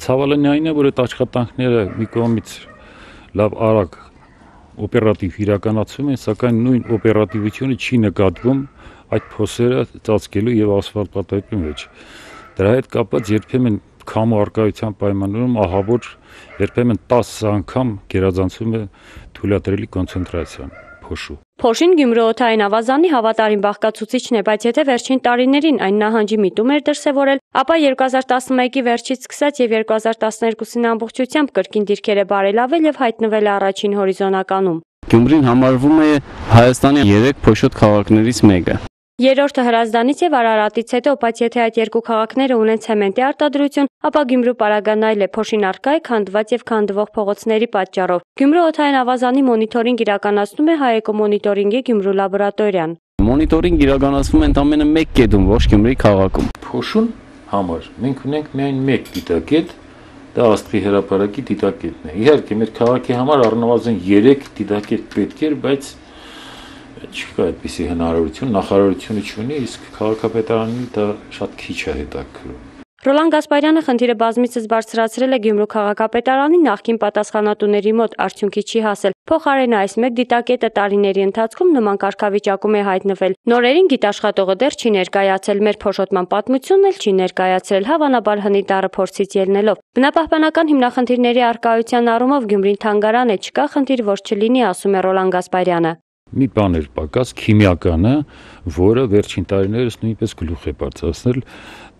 Ցավալն այն է, որ այդ աշխատանքները մի կողմից լավ արագ օպերատիվ իրականացում են, սակայն նույն օպերատիվությունը չի նկատվում այդ փոսերը ծածկելու եւ ասֆալտապետի մեջ։ Դրա հետ կապված երբեմն քամու արկայության պայմաններում ահավոր երբեմն 10 անգամ գերազանցում է թույլատրելի կոնցենտրացիան փոշու։ Փոշին Գյումրու օթային ավազանի հավատարիմ բաղկացուցիչն է, բայց եթե վերջին տարիներին այն նահանջի միտում էր դրսևորել, ապա 2011-ի վերջից սկսած եւ 2012-ին ամբողջությամբ կրկին դիրքեր է բարելավել եւ հայտնվել է առաջին հորիզոնականում։ Գյումրին համարվում է Հայաստանի 3 փոշոտ քաղաքներից մեկը։ Երրորդը Հրազդանից եւ Արարատից հետո, բայց եթե այդ երկու քաղաքները ունեն ցեմենտի արտադրություն, ապա Գյումրու պարագան այլ է փոշին արկա է քանդված եւ քանդվող փողոցների պատճառով։ Գյումրու օթային ավազանի մոնիտորինգ իրականացնում է Հայեկո մոնիտորինգի Գյումրու լաբորատորիան։ Մոնիտորինգ իրականացվում է ընդամենը 1 կետում, ոչ Գյումրի քաղաքում։ Փոշուն համար մենք ունենք միայն 1 դիտակետ, դա Աստղի հրապարակի դիտակետն է։ Իհարկե մեր քաղաքի համար առնվազն 3 դիտակետ պետք էր, բայց չկա այդպիսի հնարավորություն, նախարարությունը չունի, իսկ քաղաքապետարանին դա շատ քիչ է հետաքրքրում։ Ռոլան Գասպարյանը խնդիրը բազմիցս բարձրացրել է Գյումրու քաղաքապետարանի նախկին պատասխանատուների մոտ, արդյունքի չի հասել։ Փոխարենը այս մեկ դիտակետը տարիների ընթացքում նման կարգավիճակում է հայտնվել։ Նորերին գիտաշխատողը դեռ չի ներկայացել մեր փոշոտման պատմությունն էլ չի ներկայացրել, հավանաբար հնի դառը փորձից ելնելով։ Բնապահպանական հիմնախնդիրների արկայության առումով Գյումրին թանգարան է, չկա խնդիր, որ չլինի, ասում է Ռոլան Գասպարյանը մի բան էր պակաս քիմիականը, որը վերջին տարիներս նույնպես գլուխ է բարձրացնել,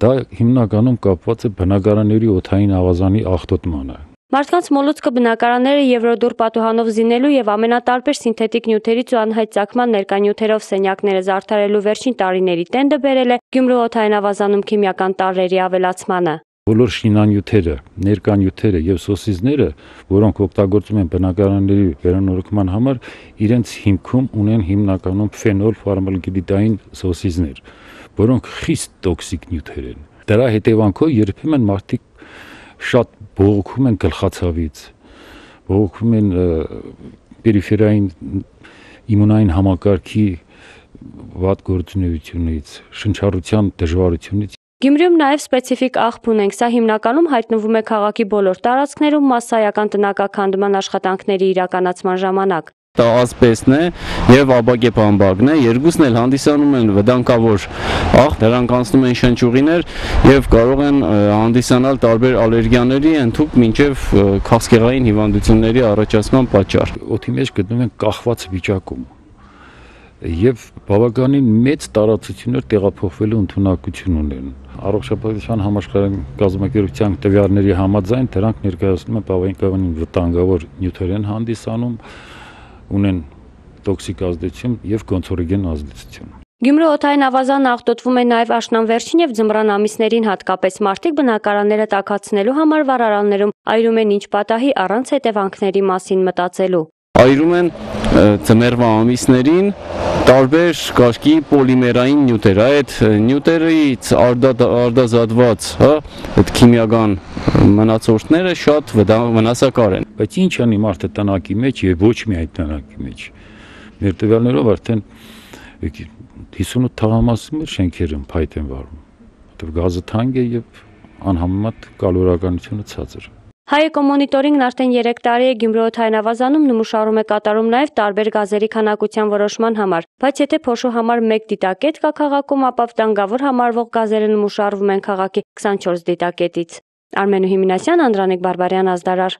դա հիմնականում կապված է բնակարանների օթային ավազանի աղտոտմանը։ Մարդկանց մոլուցքը բնակարանները Եվրոդուր պատուհանով զինելու եւ ամենատարբեր սինթետիկ նյութերից ու անհայտ ցակման ներկանյութերով սենյակները զարդարելու վերջին տարիների տենդը բերել է Գյումրու օթային ավազանում քիմիական տարրերի ավելացմանը բոլոր շինանյութերը, ներկանյութերը եւ սոսիզները, որոնք օգտագործում են բնակարանների վերանորոգման համար, իրենց հիմքում ունեն հիմնականում ֆենոլ ֆորմալդեհիդային սոսիզներ, որոնք խիստ տոքսիկ նյութեր են։ Դրա հետևանքով երբեմն մարդիկ շատ բողոքում են գլխացավից, բողոքում են պերիֆերային իմունային համակարգի վատ գործունեությունից, շնչառության դժվարությունից Գյումրիում նաև սպეციფიկ աղբ ունենք, սա հիմնականում հայտնվում է քաղաքի բոլոր տարածքներում massայական տնակականդման աշխատանքների իրականացման ժամանակ ասպեսն է եւ աբակեպանբակն է երկուսն էլ հանդիսանում են վտանգավոր աղ դրանք անցնում են շնչուղիներ եւ կարող են հանդիսանալ տարբեր ալերգիաների ընդհուպ մինչեւ քաղցկեղային հիվանդությունների առաջացման պատճառ օթի մեջ գտնվում են կախված վիճակում եւ բավականին մեծ տարածություններ տեղափոխվելու ընտունակություն ունեն առողջապահության համաշխարհային կազմակերպության տվյալների համաձայն դրանք ներկայացնում են բավականին վտանգավոր նյութեր են հանդիսանում, ունեն տոքսիկ ազդեցություն եւ կոնցերոգեն ազդեցություն։ Գյումրու օթային ավազանը աղտոտվում է նաև աշնան վերջին եւ ձմռան ամիսներին հատկապես մարդիկ բնակարանները տակացնելու համար վարարաններում այրում են ինչ պատահի առանց հետևանքների մասին մտածելու այրում են ձմեռվա ամիսներին տարբեր կարգի պոլիմերային նյութեր, այդ նյութերից արդազատված, հա, այդ քիմիական մնացորդները շատ վնասակար են։ Բայց ինչ անի մարդը տնակի մեջ եւ ոչ միայն տնակի մեջ։ Մեր տվյալներով արդեն 58 թաղամասի մեր շենքերը փայտ են վարում։ Որտեւ գազը թանկ է եւ անհամեմատ կալորականությունը ցածր։ Հայեկո մոնիտորինգն արդեն 3 տարի է Գյումրիոթային ավազանում նմուշարում է կատարում նաև տարբեր գազերի քանակության որոշման համար, բայց եթե փոշու համար 1 դիտակետ կա քաղաքում, ապա վտանգավոր համարվող գազերը նմուշարվում են քաղաքի 24 դիտակետից։ Արմենու Հիմնասյան, Անդրանիկ Բարբարյան, Ազդարար